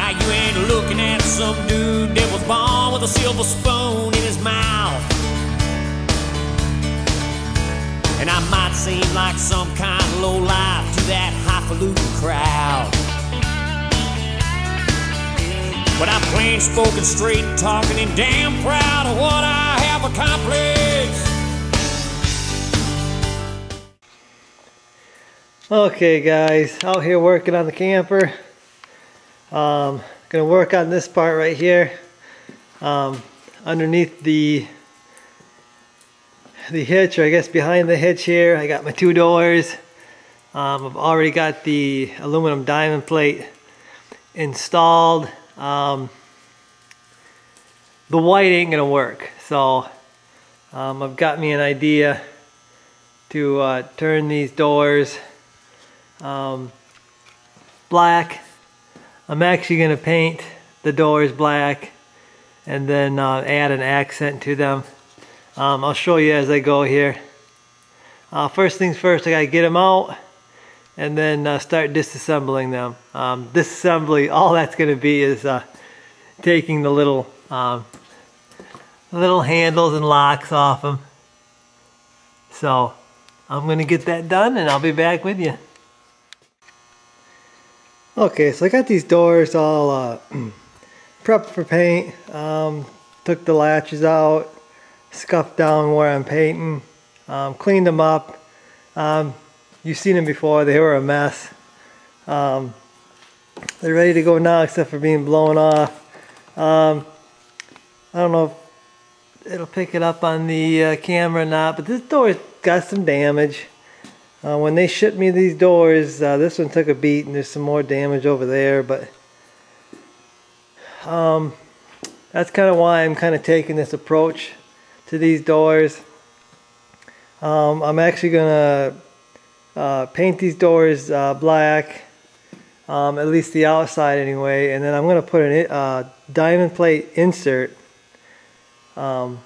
Now you ain't looking at some dude that was born with a silver spoon in his mouth. And I might seem like some kind of low life to that highfalutin crowd. But I'm plain spoken, straight talking, and damn proud of what I have accomplished. Okay guys, out here working on the camper. Um, gonna work on this part right here. Um, underneath the the hitch, or I guess behind the hitch here, I got my two doors. Um, I've already got the aluminum diamond plate installed. Um, the white ain't gonna work, so um, I've got me an idea to uh, turn these doors um, black. I'm actually going to paint the doors black and then uh, add an accent to them. Um, I'll show you as I go here. Uh, first things first, I got to get them out and then uh, start disassembling them. Um, disassembly, all that's going to be is uh, taking the little um, little handles and locks off them. So I'm going to get that done and I'll be back with you. Okay, so I got these doors all uh, prepped for paint. Um, took the latches out, scuffed down where I'm painting, um, cleaned them up. Um, you've seen them before, they were a mess. Um, they're ready to go now except for being blown off. Um, I don't know if it'll pick it up on the uh, camera or not, but this door's got some damage. Uh, when they shipped me these doors, uh, this one took a beat and there's some more damage over there, but um, that's kind of why I'm kind of taking this approach to these doors. Um, I'm actually going to uh, paint these doors uh, black, um, at least the outside anyway, and then I'm going to put a uh, diamond plate insert um,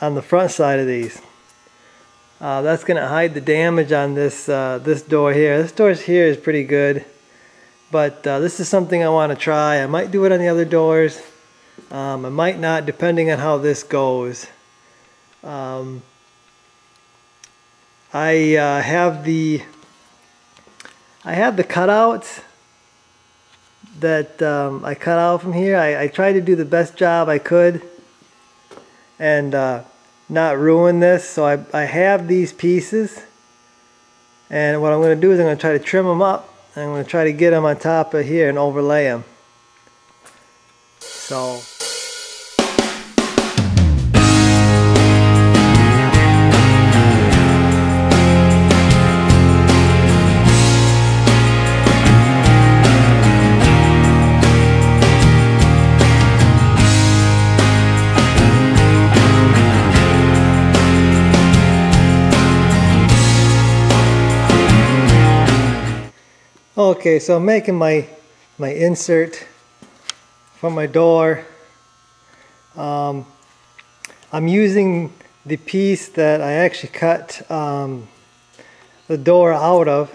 on the front side of these. Uh, that's going to hide the damage on this uh, this door here. This door here is pretty good, but uh, this is something I want to try. I might do it on the other doors. Um, I might not, depending on how this goes. Um, I uh, have the I have the cutouts that um, I cut out from here. I, I tried to do the best job I could, and uh, not ruin this. So I, I have these pieces. And what I'm going to do is I'm going to try to trim them up. I'm going to try to get them on top of here and overlay them. So... Okay, so I'm making my my insert for my door. Um, I'm using the piece that I actually cut um, the door out of.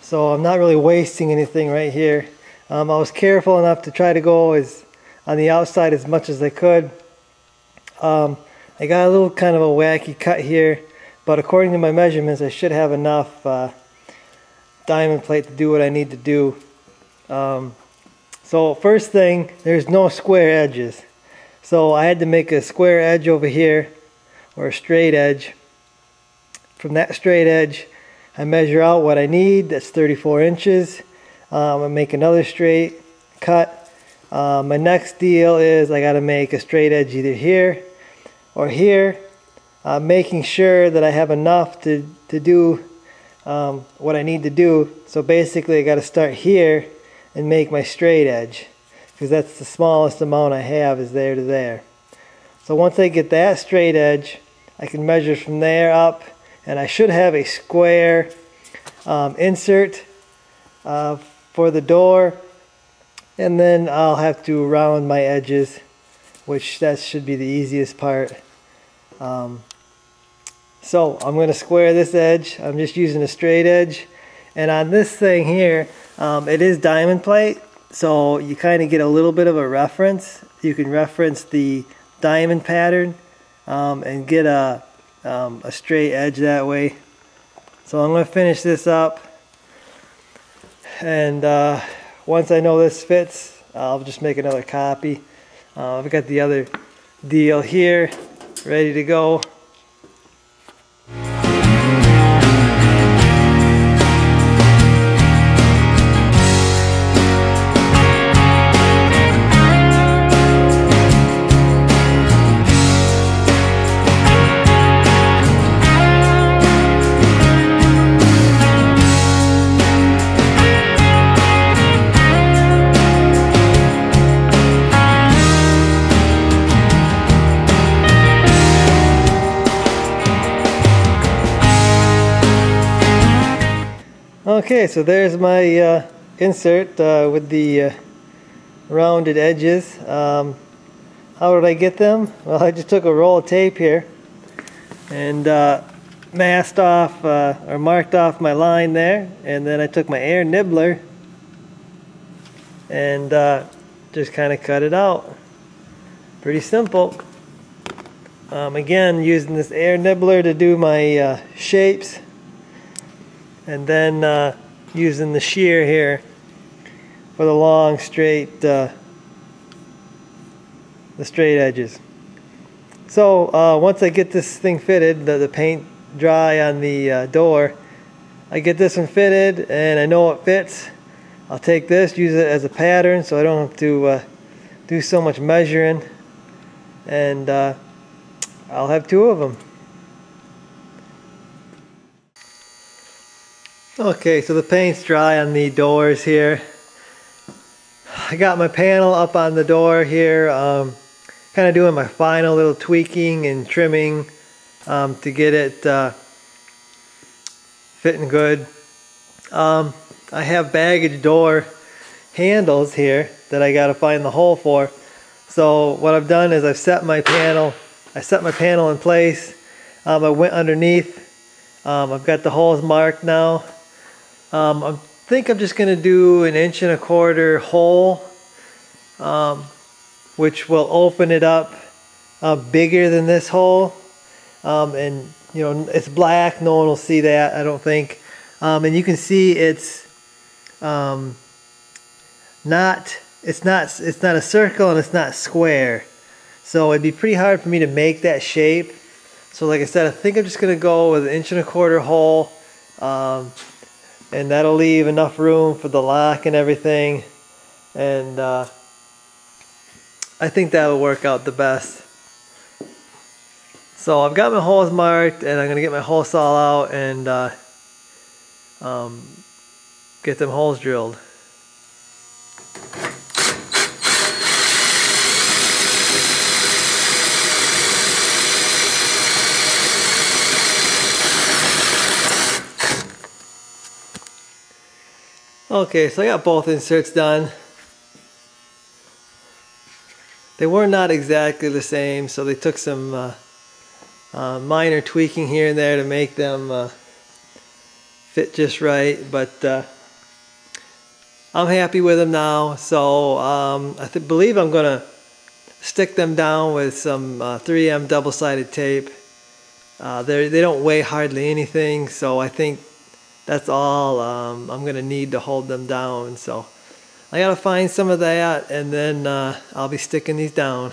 So I'm not really wasting anything right here. Um, I was careful enough to try to go as on the outside as much as I could. Um, I got a little kind of a wacky cut here, but according to my measurements, I should have enough uh, diamond plate to do what I need to do. Um, so first thing, there's no square edges. So I had to make a square edge over here, or a straight edge. From that straight edge, I measure out what I need, that's 34 inches. Um, I make another straight cut. Uh, my next deal is I got to make a straight edge either here or here, uh, making sure that I have enough to, to do um, what I need to do. So basically I got to start here and make my straight edge because that's the smallest amount I have is there to there. So once I get that straight edge, I can measure from there up and I should have a square um, insert uh, for the door and then I'll have to round my edges which that should be the easiest part. Um, so I'm going to square this edge. I'm just using a straight edge. And on this thing here, um, it is diamond plate. so you kind of get a little bit of a reference. You can reference the diamond pattern um, and get a, um, a straight edge that way. So I'm going to finish this up and uh, once I know this fits I'll just make another copy. Uh, I've got the other deal here ready to go. Okay, so there's my uh, insert uh, with the uh, rounded edges. Um, how did I get them? Well, I just took a roll of tape here and uh, masked off uh, or marked off my line there and then I took my air nibbler and uh, just kind of cut it out. Pretty simple. Um, again, using this air nibbler to do my shapes and then uh, using the shear here for the long straight uh, the straight edges. So uh, once I get this thing fitted the, the paint dry on the uh, door I get this one fitted and I know it fits. I'll take this use it as a pattern so I don't have to uh, do so much measuring. And uh, I'll have two of them Okay, so the paint's dry on the doors here. I got my panel up on the door here, um, kind of doing my final little tweaking and trimming um, to get it uh, fitting good. Um, I have baggage door handles here that I got to find the hole for. So what I've done is I've set my panel, I set my panel in place. Um, I went underneath. Um, I've got the holes marked now. Um, I think I'm just going to do an inch and a quarter hole, um, which will open it up uh, bigger than this hole. Um, and you know, it's black, no one will see that, I don't think. Um, and you can see it's um, not, it's not, it's not a circle and it's not square. So it'd be pretty hard for me to make that shape. So like I said, I think I'm just going to go with an inch and a quarter hole. Um, and that'll leave enough room for the lock and everything. And uh, I think that'll work out the best. So I've got my holes marked and I'm gonna get my hole saw out and uh, um, get them holes drilled Okay, so I got both inserts done. They were not exactly the same, so they took some uh, uh, minor tweaking here and there to make them uh, fit just right, but uh, I'm happy with them now, so um, I believe I'm going to stick them down with some 3M uh, double-sided tape. Uh, they don't weigh hardly anything, so I think that's all um, I'm gonna need to hold them down so I gotta find some of that and then uh, I'll be sticking these down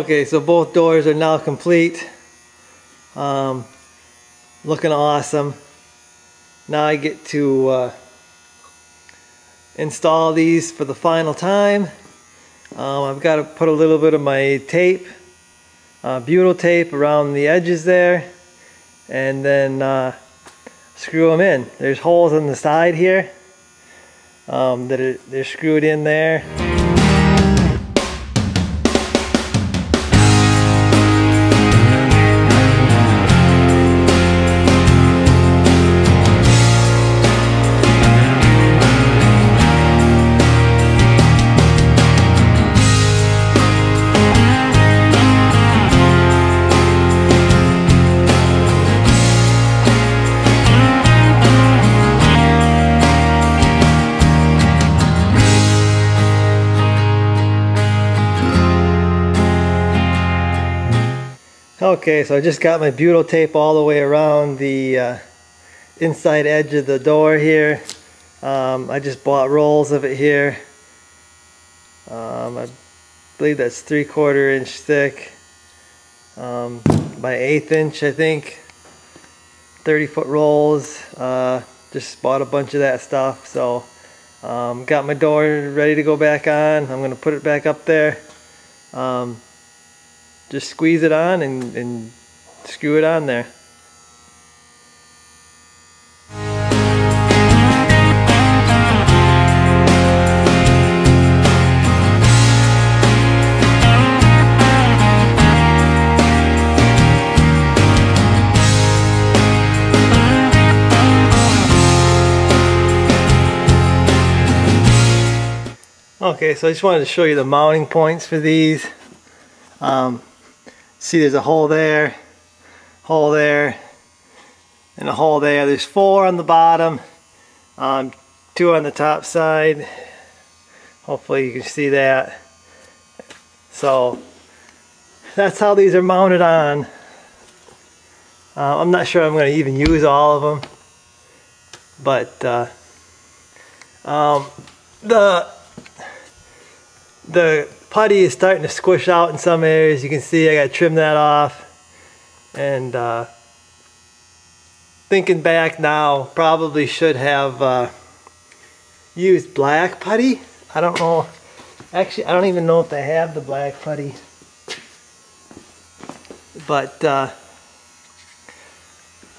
Okay, so both doors are now complete. Um, looking awesome. now I get to uh, install these for the final time. Um, I've got to put a little bit of my tape, uh, butyl tape around the edges there and then uh, screw them in. There's holes on the side here um, that are, they're screwed in there. Okay, so I just got my butyl tape all the way around the uh, inside edge of the door here. Um, I just bought rolls of it here. Um, I believe that's three quarter inch thick um, by eighth inch I think 30 foot rolls uh, just bought a bunch of that stuff so um, got my door ready to go back on I'm gonna put it back up there um, just squeeze it on and, and screw it on there. Okay, so I just wanted to show you the mounting points for these. Um, see there's a hole there hole there and a hole there. There's four on the bottom um, two on the top side. Hopefully you can see that. So that's how these are mounted on. Uh, I'm not sure I'm going to even use all of them but uh, um, the the putty is starting to squish out in some areas. You can see I got to trim that off. And uh, thinking back now, probably should have uh, used black putty. I don't know. Actually, I don't even know if they have the black putty. But uh,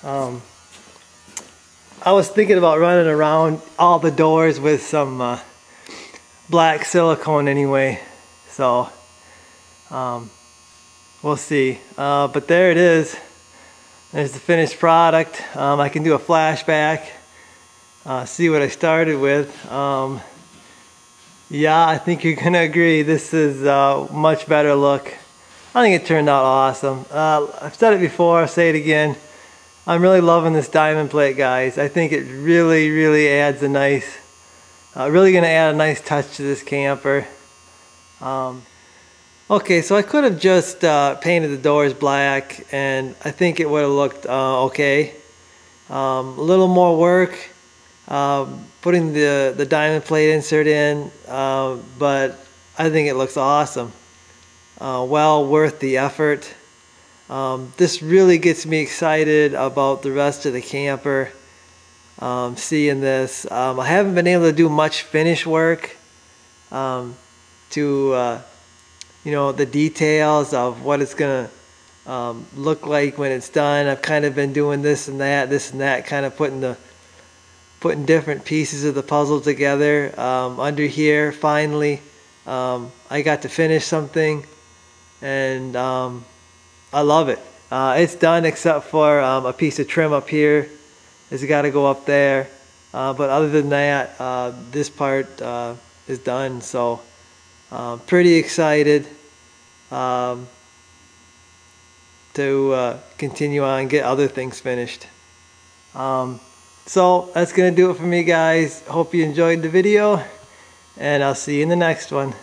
um, I was thinking about running around all the doors with some uh, black silicone anyway. So um, we'll see. Uh, but there it is. There's the finished product. Um, I can do a flashback, uh, see what I started with. Um, yeah, I think you're gonna agree. This is a much better look. I think it turned out awesome. Uh, I've said it before, I'll say it again. I'm really loving this diamond plate, guys. I think it really, really adds a nice, uh, really gonna add a nice touch to this camper. Um, okay, so I could have just uh, painted the doors black and I think it would have looked uh, okay. Um, a little more work um, putting the, the diamond plate insert in, uh, but I think it looks awesome. Uh, well worth the effort. Um, this really gets me excited about the rest of the camper. Um, seeing this. Um, I haven't been able to do much finish work. Um, to uh, you know the details of what it's gonna um, look like when it's done. I've kind of been doing this and that, this and that, kind of putting the putting different pieces of the puzzle together. Um, under here, finally, um, I got to finish something, and um, I love it. Uh, it's done except for um, a piece of trim up here. It's got to go up there. Uh, but other than that, uh, this part uh, is done. So uh, pretty excited um, to uh, continue on get other things finished. Um, so that's going to do it for me guys. Hope you enjoyed the video and I'll see you in the next one.